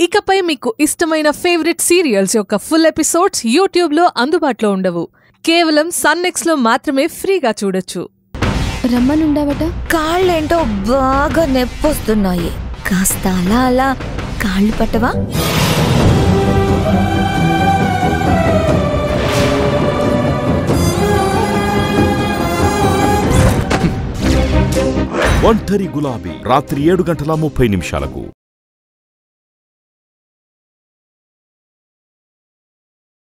ఇకపై మీకు ఇష్టమైన ఫేవరెట్ సీరియల్స్ యొక్క ఫుల్ ఎపిసోడ్స్ యూట్యూబ్లో అందుబాటులో ఉండవు. కేవలం సన్నెక్స్లో మాత్రమే ఫ్రీగా చూడొచ్చు. రమ్మనుండవట? కాళ్ళేంటో బాగా నొప్పొస్తున్నాయి. కాస్త అలా అలా కాళ్ళు పట్టవా? ఒంటరి గులాబీ రాత్రి ఏడు గంటల ముప్పై నిమిషాలకు.